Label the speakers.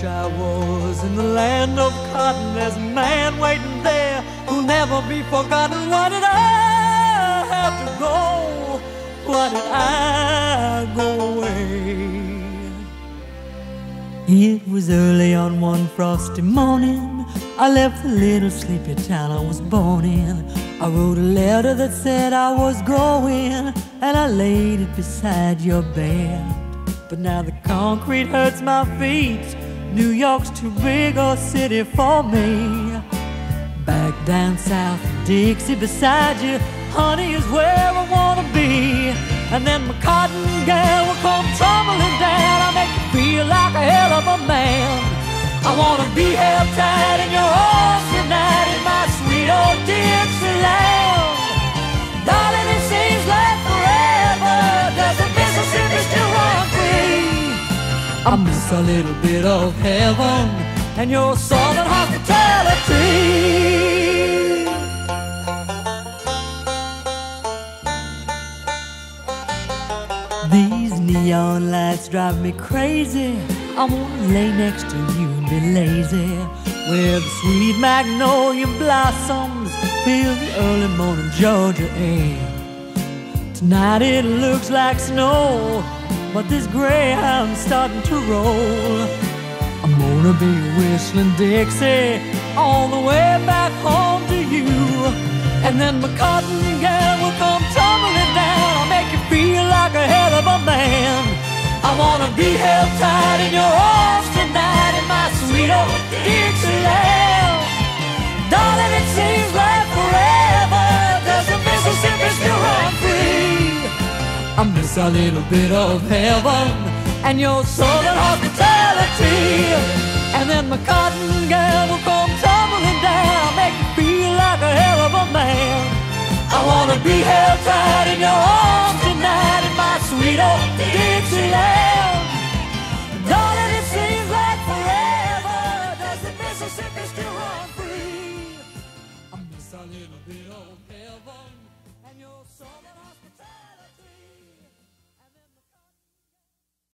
Speaker 1: wish I was in the land of cotton. There's a man waiting there who'll never be forgotten. Why did I have to go? Why did I go away? It was early on one frosty morning. I left the little sleepy town I was born in. I wrote a letter that said I was going, and I laid it beside your bed. But now the concrete hurts my feet. New York's too big a city for me. Back down south, Dixie beside you, honey, is where I wanna be. And then my cotton gal will come tumbling down. I make you feel like a hell of a man. I wanna be held tight I miss a little bit of heaven and your southern hospitality. These neon lights drive me crazy. I wanna lay next to you and be lazy. Where the sweet magnolia blossoms fill the early morning Georgia air. Tonight it looks like snow, but this greyhound's starting to roll. I'm gonna be whistling Dixie all the way back home to you. And then my cotton gal will come tumbling down. I'll make you feel like a hell of a man. I wanna be held tight in your arms tonight in my sweet old Dixieland. Darling, it seems I miss a little bit of heaven and your southern hospitality. And then my cotton gal will come tumbling down, make you feel like a hell of a man. I wanna be held tight in your arms